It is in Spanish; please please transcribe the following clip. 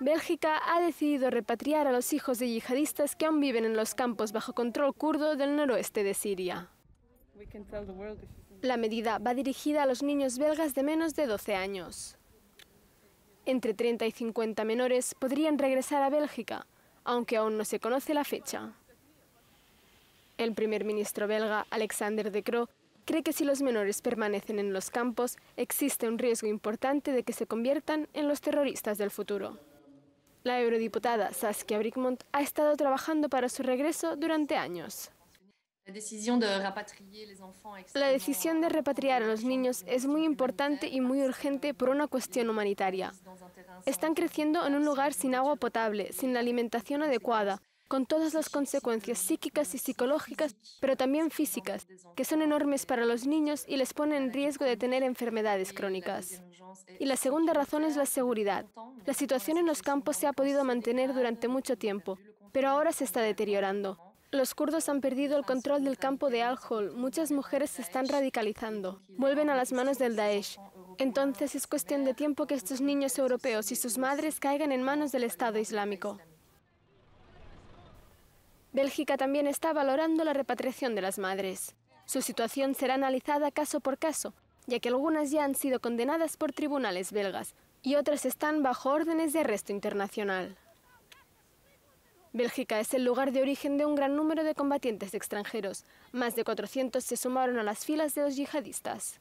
Bélgica ha decidido repatriar a los hijos de yihadistas que aún viven en los campos bajo control kurdo del noroeste de Siria. La medida va dirigida a los niños belgas de menos de 12 años. Entre 30 y 50 menores podrían regresar a Bélgica, aunque aún no se conoce la fecha. El primer ministro belga, Alexander De Croo, cree que si los menores permanecen en los campos, existe un riesgo importante de que se conviertan en los terroristas del futuro. La eurodiputada Saskia Brickmont ha estado trabajando para su regreso durante años. La decisión de repatriar a los niños es muy importante y muy urgente por una cuestión humanitaria. Están creciendo en un lugar sin agua potable, sin la alimentación adecuada, con todas las consecuencias psíquicas y psicológicas, pero también físicas, que son enormes para los niños y les ponen en riesgo de tener enfermedades crónicas. Y la segunda razón es la seguridad. La situación en los campos se ha podido mantener durante mucho tiempo, pero ahora se está deteriorando. Los kurdos han perdido el control del campo de Al-Hol. Muchas mujeres se están radicalizando. Vuelven a las manos del Daesh. Entonces es cuestión de tiempo que estos niños europeos y sus madres caigan en manos del Estado Islámico. Bélgica también está valorando la repatriación de las madres. Su situación será analizada caso por caso, ya que algunas ya han sido condenadas por tribunales belgas y otras están bajo órdenes de arresto internacional. Bélgica es el lugar de origen de un gran número de combatientes extranjeros. Más de 400 se sumaron a las filas de los yihadistas.